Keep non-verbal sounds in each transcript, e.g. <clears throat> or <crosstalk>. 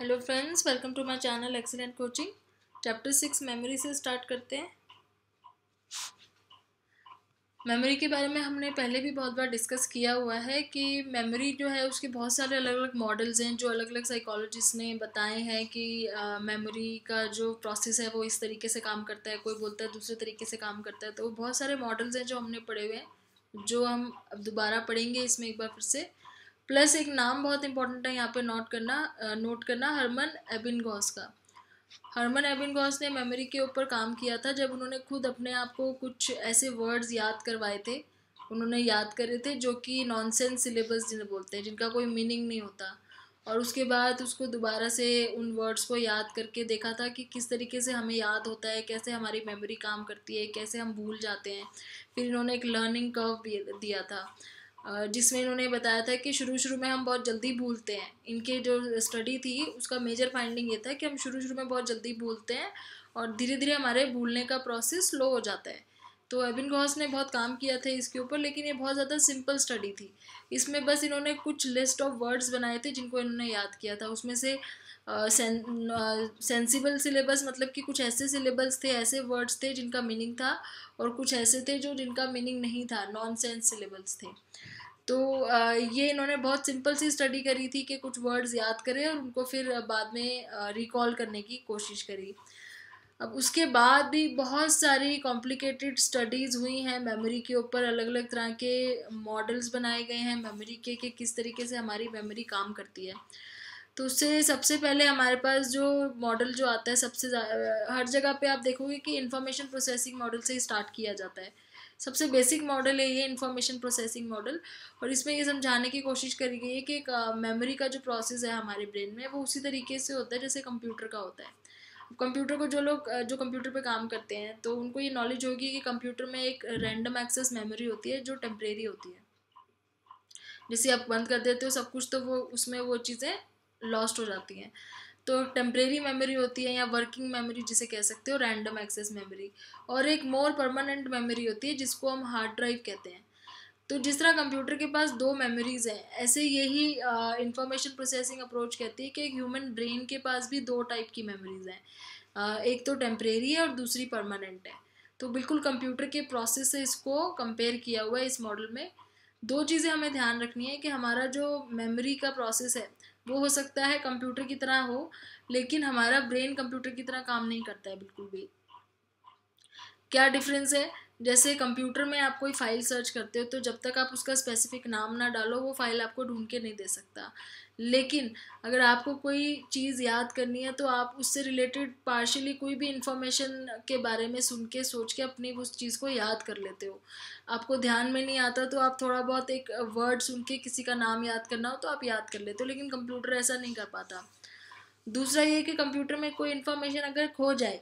Hello friends welcome to my channel excellent coaching chapter six memory से start करते हैं। Memory के बारे में हमने पहले भी बहुत बार डिस्कस किया हुआ है कि मेमोरी जो है, उसके बहुत सारे अलग अलग मॉडल्स हैं, जो अलग अलग साइकोलॉजिस्ट ने बताए हैं कि मेमोरी का जो प्रोसेस है, वो इस तरीके से काम करता है, कोई बोलता है, दूसरे तरीके से काम करता है। तो बहुत सारे मॉडल्स हैं जो हमने पढ़े हुए हैं, जो हम अब दोबारा पढ़ेंगे इसमें एक बार फिर से। प्लस एक नाम बहुत इंपॉर्टेंट है यहाँ पे नोट करना नोट करना, हरमन एबिन गॉस का। हरमन एबिन गॉस ने मेमोरी के ऊपर काम किया था जब उन्होंने खुद अपने आप को कुछ ऐसे वर्ड्स याद करवाए थे। उन्होंने याद करे थे जो कि नॉनसेंस सिलेबस जिन्हें बोलते हैं, जिनका कोई मीनिंग नहीं होता। और उसके बाद उसको दोबारा से उन वर्ड्स को याद करके देखा था कि किस तरीके से हमें याद होता है, कैसे हमारी मेमोरी काम करती है, कैसे हम भूल जाते हैं। फिर इन्होंने एक लर्निंग कर्व दिया था। जिसमें इन्होंने बताया था कि शुरू शुरू में हम बहुत जल्दी भूलते हैं। इनके जो स्टडी थी, उसका मेजर फाइंडिंग ये था कि हम शुरू शुरू में बहुत जल्दी भूलते हैं और धीरे धीरे हमारे भूलने का प्रोसेस स्लो हो जाता है। तो एबिन गॉस ने बहुत काम किया था इसके ऊपर, लेकिन ये बहुत ज़्यादा सिंपल स्टडी थी। इसमें बस इन्होंने कुछ लिस्ट ऑफ़ वर्ड्स बनाए थे जिनको इन्होंने याद किया था। उसमें से सेंसिबल सिलेबस मतलब कि कुछ ऐसे सिलेबस थे, ऐसे वर्ड्स थे जिनका मीनिंग था और कुछ ऐसे थे जो जिनका मीनिंग नहीं था नॉन सेंस सिलेबस थे। तो ये इन्होंने बहुत सिंपल सी स्टडी करी थी कि कुछ वर्ड्स याद करें और उनको फिर बाद में रिकॉल करने की कोशिश करी। अब उसके बाद भी बहुत सारी कॉम्प्लिकेटेड स्टडीज़ हुई हैं मेमोरी के ऊपर। अलग अलग तरह के मॉडल्स बनाए गए हैं मेमोरी के, कि किस तरीके से हमारी मेमोरी काम करती है। तो उससे सबसे पहले हमारे पास जो मॉडल जो आता है सबसे हर जगह पे आप देखोगे कि इन्फॉर्मेशन प्रोसेसिंग मॉडल से ही स्टार्ट किया जाता है। सबसे बेसिक मॉडल है ये इंफॉर्मेशन प्रोसेसिंग मॉडल और इसमें ये समझाने की कोशिश करी गई है कि एक मेमोरी का जो प्रोसेस है हमारे ब्रेन में, वो उसी तरीके से होता है जैसे कंप्यूटर का होता है। कंप्यूटर को जो लोग जो कंप्यूटर पे काम करते हैं तो उनको ये नॉलेज होगी कि कंप्यूटर में एक रैंडम एक्सेस मेमोरी होती है जो टेम्परेरी होती है। जैसे आप बंद कर देते हो सब कुछ तो वो उसमें वो चीज़ें लॉस्ट हो जाती हैं। तो टेम्प्रेरी मेमोरी होती है या वर्किंग मेमोरी जिसे कह सकते हो रैंडम एक्सेस मेमोरी और एक मोर परमानेंट मेमोरी होती है, जिसको हम हार्ड ड्राइव कहते हैं। तो जिस तरह कंप्यूटर के पास दो मेमोरीज हैं, ऐसे यही इंफॉर्मेशन प्रोसेसिंग अप्रोच कहती है कि एक ह्यूमन ब्रेन के पास भी दो टाइप की मेमोरीज हैं। एक तो टेम्प्रेरी है और दूसरी परमानेंट है। तो बिल्कुल कंप्यूटर के प्रोसेस से इसको कंपेयर किया हुआ है इस मॉडल में। दो चीज़ें हमें ध्यान रखनी है कि हमारा जो मेमोरी का प्रोसेस है वो हो सकता है कंप्यूटर की तरह हो, लेकिन हमारा ब्रेन कंप्यूटर की तरह काम नहीं करता है बिल्कुल भी। क्या डिफरेंस है? जैसे कंप्यूटर में आप कोई फ़ाइल सर्च करते हो तो जब तक आप उसका स्पेसिफिक नाम ना डालो, वो फ़ाइल आपको ढूंढ के नहीं दे सकता। लेकिन अगर आपको कोई चीज़ याद करनी है तो आप उससे रिलेटेड पार्शली कोई भी इंफॉर्मेशन के बारे में सुन के, सोच के अपनी उस चीज़ को याद कर लेते हो। आपको ध्यान में नहीं आता तो आप थोड़ा बहुत एक वर्ड सुन के किसी का नाम याद करना हो तो आप याद कर लेते हो, लेकिन कंप्यूटर ऐसा नहीं कर पाता। दूसरा ये कि कंप्यूटर में कोई इन्फॉर्मेशन अगर खो जाए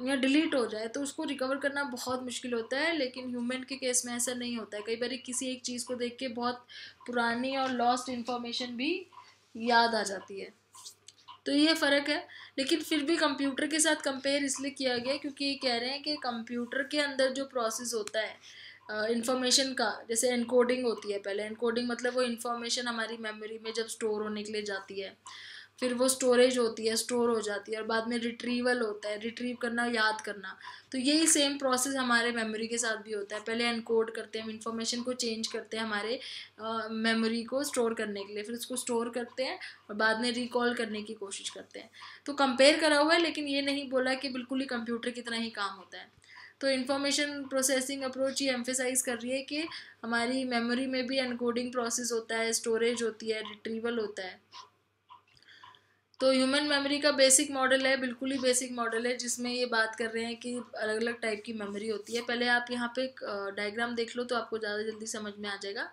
या डिलीट हो जाए तो उसको रिकवर करना बहुत मुश्किल होता है, लेकिन ह्यूमन के केस में ऐसा नहीं होता है। कई बार किसी एक चीज़ को देख के बहुत पुरानी और लॉस्ट इन्फॉर्मेशन भी याद आ जाती है। तो ये फ़र्क है, लेकिन फिर भी कंप्यूटर के साथ कंपेयर इसलिए किया गया क्योंकि ये कह रहे हैं कि कंप्यूटर के अंदर जो प्रोसेस होता है इन्फॉर्मेशन का, जैसे एनकोडिंग होती है पहले। एनकोडिंग मतलब वो इन्फॉर्मेशन हमारी मेमोरी में जब स्टोर होने के लिए जाती है। फिर वो स्टोरेज होती है स्टोर हो जाती है और बाद में रिट्रीवल होता है रिट्रीव करना, याद करना। तो यही सेम प्रोसेस हमारे मेमोरी के साथ भी होता है। पहले एनकोड करते हैं हम इन्फॉर्मेशन को चेंज करते हैं हमारे मेमोरी को स्टोर करने के लिए। फिर उसको स्टोर करते हैं और बाद में रिकॉल करने की कोशिश करते हैं। तो कंपेयर करा हुआ है, लेकिन ये नहीं बोला कि बिल्कुल ही कंप्यूटर की तरह ही काम होता है। तो इन्फॉर्मेशन प्रोसेसिंग अप्रोच ये एम्फेसाइज कर रही है कि हमारी मेमोरी में भी एनकोडिंग प्रोसेस होता है स्टोरेज होती है रिट्रीवल होता है। तो ह्यूमन मेमोरी का बेसिक मॉडल है, बिल्कुल ही बेसिक मॉडल है, जिसमें ये बात कर रहे हैं कि अलग अलग टाइप की मेमोरी होती है। पहले आप यहाँ पे डायग्राम देख लो तो आपको ज़्यादा जल्दी समझ में आ जाएगा।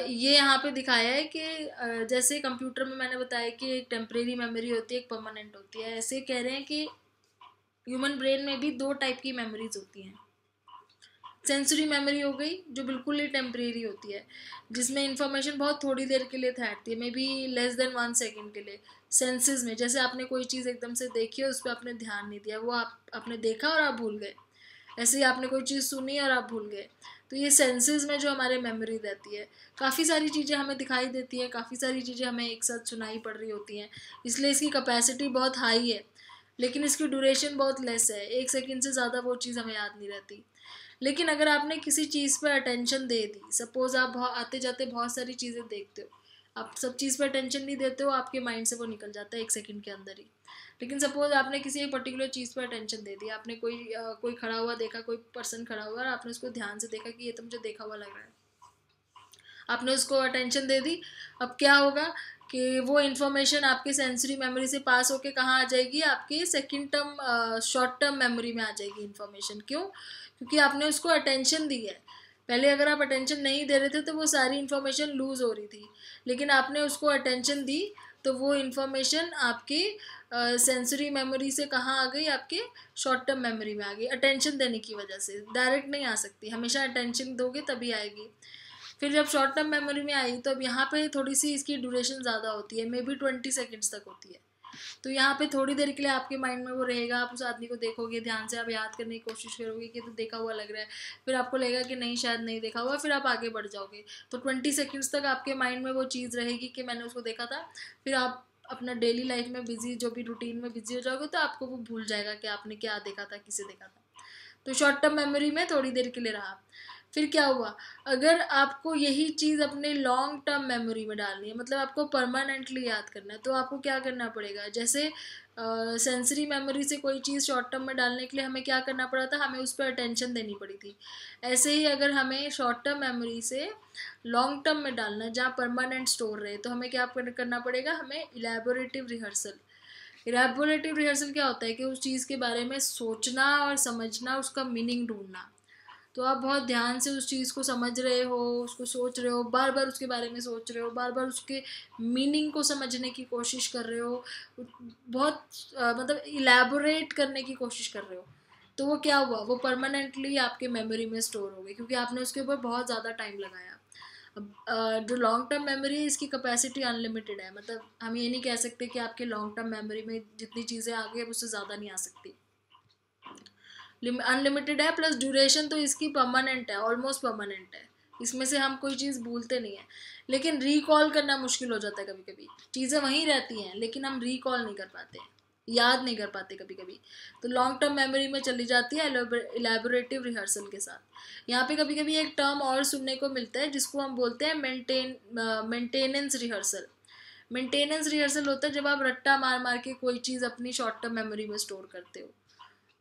ये यहाँ पे दिखाया है कि जैसे कंप्यूटर में मैंने बताया कि एक टेम्परेरी मेमोरी होती है, एक परमानेंट होती है। ऐसे कह रहे हैं कि ह्यूमन ब्रेन में भी दो टाइप की मेमोरीज होती हैं। सेंसरी मेमोरी हो गई, जो बिल्कुल ही टेम्परेरी होती है। जिसमें इंफॉर्मेशन बहुत थोड़ी देर के लिए ठहरती है may be less than one second के लिए। सेंसेस में, जैसे आपने कोई चीज़ एकदम से देखी है, उस पर आपने ध्यान नहीं दिया, वो आप, आपने देखा और आप भूल गए। ऐसे ही आपने कोई चीज़ सुनी और आप भूल गए। तो ये सेंसेस में जो हमारे मेमोरी रहती है, काफ़ी सारी चीज़ें हमें दिखाई देती हैं, काफ़ी सारी चीज़ें हमें एक साथ सुनाई पड़ रही होती हैं। इसलिए इसकी कैपेसिटी बहुत हाई है, लेकिन इसकी ड्यूरेशन बहुत लेस है। एक सेकेंड से ज़्यादा वो चीज़ हमें याद नहीं रहती। लेकिन अगर आपने किसी चीज़ पर अटेंशन दे दी सपोज़ आप आते जाते बहुत सारी चीज़ें देखते हो आप सब चीज़ पर अटेंशन नहीं देते हो आपके माइंड से वो निकल जाता है एक सेकंड के अंदर ही। लेकिन सपोज़ आपने किसी एक पर्टिकुलर चीज़ पर अटेंशन दे दी आपने कोई आ, कोई खड़ा हुआ देखा कोई पर्सन खड़ा हुआ और आपने उसको ध्यान से देखा कि ये तो मुझे देखा हुआ लग रहा है। आपने उसको अटेंशन दे दी अब क्या होगा? कि वो इन्फॉर्मेशन आपके सेंसरी मेमोरी से पास होके कहाँ आ जाएगी? आपके second term short term memory में आ जाएगी इन्फॉर्मेशन क्यों? क्योंकि आपने उसको अटेंशन दी है। पहले अगर आप अटेंशन नहीं दे रहे थे तो वो सारी इन्फॉर्मेशन लूज़ हो रही थी। लेकिन आपने उसको अटेंशन दी तो वो इन्फॉर्मेशन आपकी सेंसरी मेमोरी से कहाँ आ गई? आपके शॉर्ट टर्म मेमोरी में आ गई। अटेंशन देने की वजह से। डायरेक्ट नहीं आ सकती। हमेशा अटेंशन दोगे, तभी आएगी। फिर जब शॉर्ट टर्म मेमोरी में आई तो अब यहाँ पे थोड़ी सी इसकी ड्यूरेशन ज़्यादा होती है मे बी ट्वेंटी सेकेंड्स तक होती है। तो यहाँ पे थोड़ी देर के लिए आपके माइंड में वो रहेगा, आप उस आदमी को देखोगे ध्यान से, आप याद करने की कोशिश करोगे कि तो देखा हुआ लग रहा है। फिर आपको लगेगा कि नहीं, शायद नहीं देखा हुआ, फिर आप आगे बढ़ जाओगे। तो ट्वेंटी सेकेंड्स तक आपके माइंड में वो चीज़ रहेगी कि मैंने उसको देखा था, फिर आप अपना डेली लाइफ में बिज़ी जो भी रूटीन में बिज़ी हो जाओगे तो आपको वो भूल जाएगा कि आपने क्या देखा था, किसे देखा था। तो शॉर्ट टर्म मेमोरी में थोड़ी देर के लिए रहा। फिर क्या हुआ? अगर आपको यही चीज़ अपने लॉन्ग टर्म मेमोरी में डालनी है मतलब आपको परमानेंटली याद करना है तो आपको क्या करना पड़ेगा? जैसे सेंसरी uh, मेमोरी से कोई चीज़ शॉर्ट टर्म में डालने के लिए हमें क्या करना पड़ा था? हमें उस पर अटेंशन देनी पड़ी थी। ऐसे ही अगर हमें शॉर्ट टर्म मेमोरी से लॉन्ग टर्म में डालना जहाँ परमानेंट स्टोर रहे तो हमें क्या करना पड़ेगा? हमें इलेबोरेटिव रिहर्सल इलेबोरेटिव रिहर्सल क्या होता है कि उस चीज़ के बारे में सोचना और समझना उसका मीनिंग ढूंढना। तो आप बहुत ध्यान से उस चीज़ को समझ रहे हो उसको सोच रहे हो बार बार उसके बारे में सोच रहे हो बार बार उसके मीनिंग को समझने की कोशिश कर रहे हो बहुत आ, मतलब इलेबोरेट करने की कोशिश कर रहे हो तो वो क्या हुआ? वो परमानेंटली आपके मेमोरी में स्टोर हो गई क्योंकि आपने उसके ऊपर बहुत ज़्यादा टाइम लगाया। अब जो लॉन्ग टर्म मेमोरी है इसकी कैपेसिटी अनलिमिटेड है मतलब हम ये नहीं कह सकते कि आपके लॉन्ग टर्म मेमोरी में जितनी चीज़ें आ गई अब उससे ज़्यादा नहीं आ सकती। अनलिमिटेड है प्लस ड्यूरेशन तो इसकी परमानेंट है ऑलमोस्ट परमानेंट है। इसमें से हम कोई चीज़ भूलते नहीं हैं। लेकिन रिकॉल करना मुश्किल हो जाता है कभी कभी चीज़ें वहीं रहती हैं, लेकिन हम रिकॉल नहीं कर पाते याद नहीं कर पाते कभी कभी तो लॉन्ग टर्म मेमोरी में चली जाती है एलेबोरेटिव रिहर्सल के साथ। यहाँ पे कभी कभी एक टर्म और सुनने को मिलता है, जिसको हम बोलते हैं maintain maintenance rehearsal maintenance rehearsal होता है जब आप रट्टा मार मार के कोई चीज़ अपनी शॉर्ट टर्म मेमोरी में स्टोर करते हो।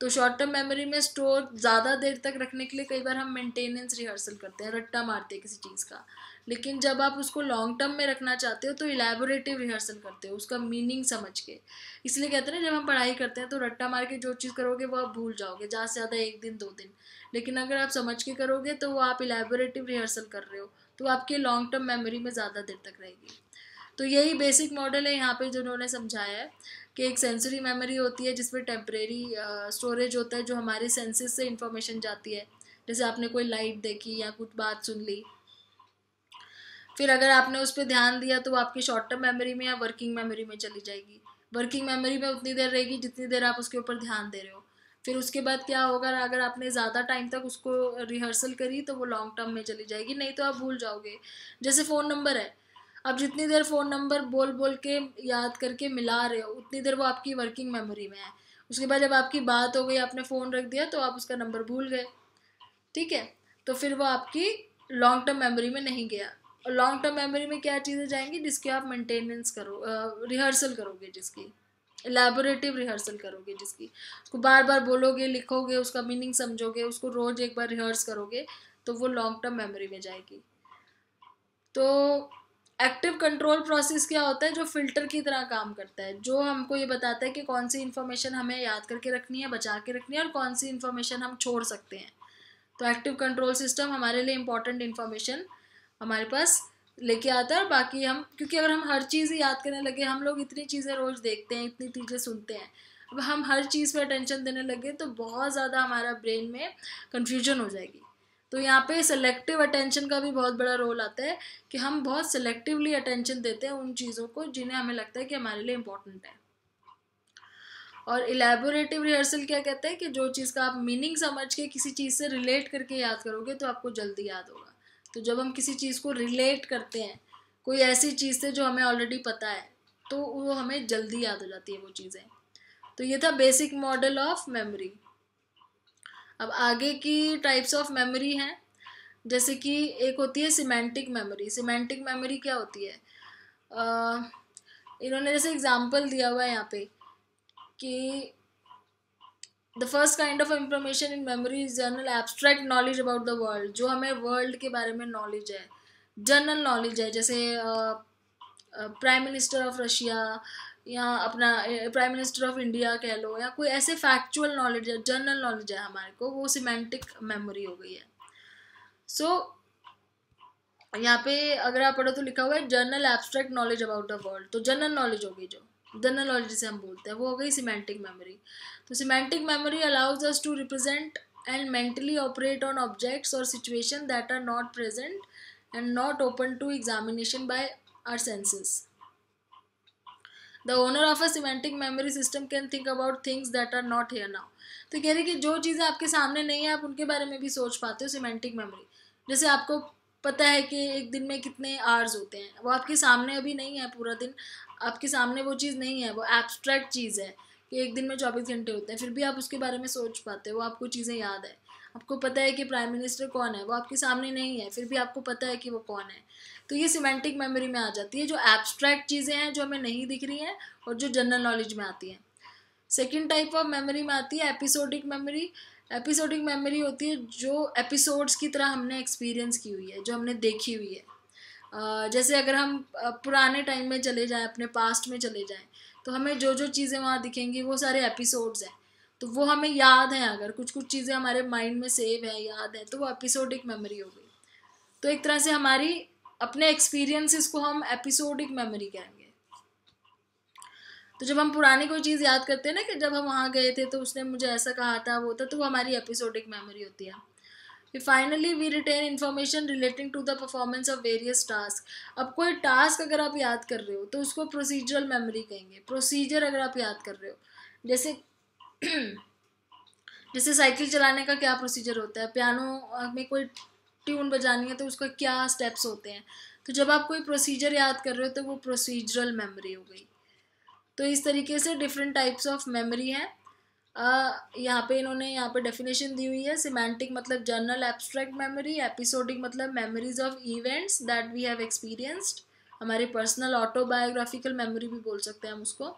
तो शॉर्ट टर्म मेमोरी में स्टोर ज़्यादा देर तक रखने के लिए कई बार हम मेंटेनेंस रिहर्सल करते हैं, रट्टा मारते हैं किसी चीज़ का। लेकिन जब आप उसको लॉन्ग टर्म में रखना चाहते हो तो इलेबोरेटिव रिहर्सल करते हो, उसका मीनिंग समझ के। इसलिए कहते हैं ना, जब हम पढ़ाई करते हैं तो रट्टा मार के जो चीज़ करोगे वो आप भूल जाओगे, ज़्यादा से ज़्यादा एक दिन, दो दिन। लेकिन अगर आप समझ के करोगे तो वो आप इलेबोरेटिव रिहर्सल कर रहे हो तो आपके लॉन्ग टर्म मेमोरी में ज़्यादा देर तक रहेगी। तो यही बेसिक मॉडल है यहाँ पे जो उन्होंने समझाया है। कि एक सेंसरी मेमोरी होती है जिसमें टेम्परेरी स्टोरेज होता है जो हमारे सेंसेस से इंफॉर्मेशन जाती है। जैसे आपने कोई लाइट देखी या कुछ बात सुन ली। फिर अगर आपने उस पर ध्यान दिया तो वो आपकी शॉर्ट टर्म मेमोरी में या वर्किंग मेमोरी में चली जाएगी। वर्किंग मेमोरी में उतनी देर रहेगी जितनी देर आप उसके ऊपर ध्यान दे रहे हो। फिर उसके बाद क्या होगा, अगर आपने ज़्यादा टाइम तक उसको रिहर्सल करी तो वो लॉन्ग टर्म में चली जाएगी, नहीं तो आप भूल जाओगे। जैसे फ़ोन नंबर है अब जितनी देर फ़ोन नंबर बोल बोल के याद करके मिला रहे हो, उतनी देर वो आपकी वर्किंग मेमोरी में है। उसके बाद जब आपकी बात हो गई, आपने फ़ोन रख दिया तो आप उसका नंबर भूल गए। ठीक है? तो फिर वो आपकी लॉन्ग टर्म मेमोरी में नहीं गया। और लॉन्ग टर्म मेमोरी में क्या चीज़ें जाएँगी? जिसकी आप मेंटेनेंस करो रिहर्सल करोगे जिसकी। एलेबोरेटिव रिहर्सल करोगे जिसकी। उसको बार बार बोलोगे, लिखोगे, उसका मीनिंग समझोगे, उसको रोज़ एक बार रिहर्स करोगे तो वो लॉन्ग टर्म मेमोरी में जाएगी। तो एक्टिव कंट्रोल प्रोसेस क्या होता है, जो फ़िल्टर की तरह काम करता है, जो हमको ये बताता है कि कौन सी इन्फॉर्मेशन हमें याद करके रखनी है, बचा के रखनी है और कौन सी इन्फॉर्मेशन हम छोड़ सकते हैं। तो एक्टिव कंट्रोल सिस्टम हमारे लिए इंपॉर्टेंट इन्फॉर्मेशन हमारे पास लेके आता है और बाकी हम, क्योंकि अगर हम हर चीज़ ही याद करने लगे, हम लोग इतनी चीज़ें रोज़ देखते हैं, इतनी चीज़ें सुनते हैं, अब हम हर चीज़ पर अटेंशन देने लगे तो बहुत ज़्यादा हमारा ब्रेन में कन्फ्यूज़न हो जाएगी। तो यहाँ पे सेलेक्टिव अटेंशन का भी बहुत बड़ा रोल आता है कि हम बहुत सेलेक्टिवली अटेंशन देते हैं उन चीज़ों को जिन्हें हमें लगता है कि हमारे लिए इम्पोर्टेंट है। और इलेबोरेटिव रिहर्सल क्या कहते हैं कि जो चीज़ का आप मीनिंग समझ के किसी चीज़ से रिलेट करके याद करोगे तो आपको जल्दी याद होगा। तो जब हम किसी चीज़ को रिलेट करते हैं, कोई ऐसी चीज़ से जो हमें ऑलरेडी पता है तो वो हमें जल्दी याद हो जाती है वो चीज़ें। तो ये था बेसिक मॉडल ऑफ़ मेमोरी अब आगे की टाइप्स ऑफ़ मेमोरी हैं। जैसे कि एक होती है सिमेंटिक मेमोरी सिमेंटिक मेमोरी क्या होती है? इन्होंने जैसे एग्जांपल दिया हुआ है यहाँ पे कि the first kind of information in memory is general abstract knowledge about the world जो हमें वर्ल्ड के बारे में नॉलेज है। जनरल नॉलेज है, जैसे प्राइम मिनिस्टर ऑफ़ रशिया या अपना प्राइम मिनिस्टर ऑफ़ इंडिया कह लो या कोई ऐसे फैक्चुअल नॉलेज है जनरल नॉलेज है हमारे को वो सिमेंटिक मेमोरी हो गई है। सो so, यहाँ पे अगर आप पढ़ो तो लिखा हुआ है general abstract knowledge about the world तो जनरल नॉलेज होगी जो जनरल नॉलेज जिसे हम बोलते हैं वो हो गई सिमेंटिक मेमोरी तो semantic memory allows us to represent and mentally operate on objects और situation that are not present and not open to examination by our senses the owner of a semantic memory system can think about things that are not here now तो कह रही कि जो चीज़ें आपके सामने नहीं है, आप उनके बारे में भी सोच पाते हो सिमेंटिक मेमोरी जैसे आपको पता है कि एक दिन में कितने आवर्स होते हैं, वो आपके सामने अभी नहीं है पूरा दिन, आपके सामने वो चीज़ नहीं है, वो एब्स्ट्रैक्ट चीज़ है कि एक दिन में चौबीस घंटे होते हैं, फिर भी आप उसके बारे में सोच पाते हो आपको चीज़ें याद है। आपको पता है कि प्राइम मिनिस्टर कौन है? वो आपके सामने नहीं है, फिर भी आपको पता है कि वो कौन है। तो ये सिमेंटिक मेमोरी में आ जाती है, जो एब्स्ट्रैक्ट चीज़ें हैं, जो हमें नहीं दिख रही हैं और जो जनरल नॉलेज में आती हैं। सेकेंड टाइप ऑफ़ मेमोरी में आती है एपिसोडिक मेमोरी एपिसोडिक मेमोरी होती है जो एपिसोड्स की तरह हमने एक्सपीरियंस की हुई है, जो हमने देखी हुई है। जैसे अगर हम पुराने टाइम में चले जाएँ, अपने पास्ट में चले जाएँ तो हमें जो जो चीज़ें वहाँ दिखेंगी, वो सारे एपिसोड्स हैं। तो वो हमें याद हैं अगर कुछ कुछ चीज़ें हमारे माइंड में सेव है, याद है तो वो एपिसोडिक मेमोरी हो गई। तो एक तरह से हमारी, अपने एक्सपीरियंसेस को हम एपिसोडिक मेमोरी कहेंगे। तो जब हम पुरानी कोई चीज़ याद करते हैं ना कि जब हम वहाँ गए थे तो उसने मुझे ऐसा कहा था, वो था तो वो हमारी एपिसोडिक मेमोरी होती है। फिर finally we retain information relating to the performance of various task अब कोई टास्क अगर आप याद कर रहे हो तो उसको प्रोसीजरल मेमोरी कहेंगे। प्रोसीजर अगर आप याद कर रहे हो, जैसे <clears throat> जैसे साइकिल चलाने का क्या प्रोसीजर होता है? पियानो में कोई ट्यून बजानी है तो उसका क्या स्टेप्स होते हैं? तो जब आप कोई प्रोसीजर याद कर रहे हो तो वो प्रोसीजरल मेमोरी हो गई। तो इस तरीके से डिफरेंट टाइप्स ऑफ़ मेमोरी हैं। यहाँ पे इन्होंने यहाँ पे डेफिनेशन दी हुई है। सिमेंटिक मतलब जनरल एब्स्ट्रैक्ट मेमोरी एपिसोडिक मतलब memories of events that we have experienced हमारे पर्सनल ऑटोबायोग्राफिकल मेमोरी भी बोल सकते हैं हम उसको।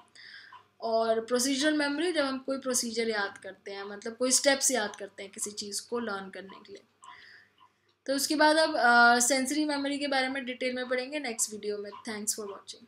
और प्रोसीजरल मेमोरी जब हम कोई प्रोसीजर याद करते हैं मतलब कोई स्टेप्स याद करते हैं किसी चीज़ को लर्न करने के लिए। तो उसके बाद अब सेंसरी मेमोरी के बारे में डिटेल में पढ़ेंगे नेक्स्ट वीडियो में। Thanks for watching